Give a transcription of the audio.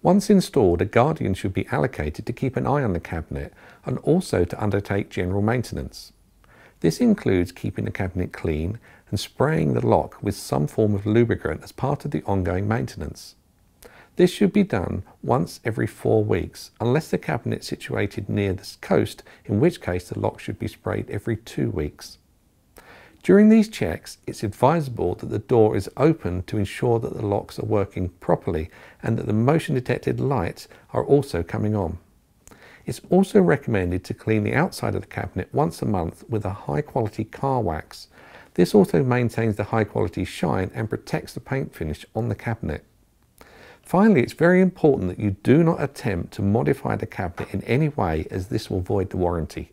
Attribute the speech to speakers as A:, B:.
A: Once installed, a guardian should be allocated to keep an eye on the cabinet and also to undertake general maintenance. This includes keeping the cabinet clean and spraying the lock with some form of lubricant as part of the ongoing maintenance. This should be done once every four weeks, unless the cabinet is situated near the coast, in which case the lock should be sprayed every two weeks. During these checks, it's advisable that the door is open to ensure that the locks are working properly and that the motion detected lights are also coming on. It's also recommended to clean the outside of the cabinet once a month with a high quality car wax. This also maintains the high quality shine and protects the paint finish on the cabinet. Finally, it's very important that you do not attempt to modify the cabinet in any way as this will void the warranty.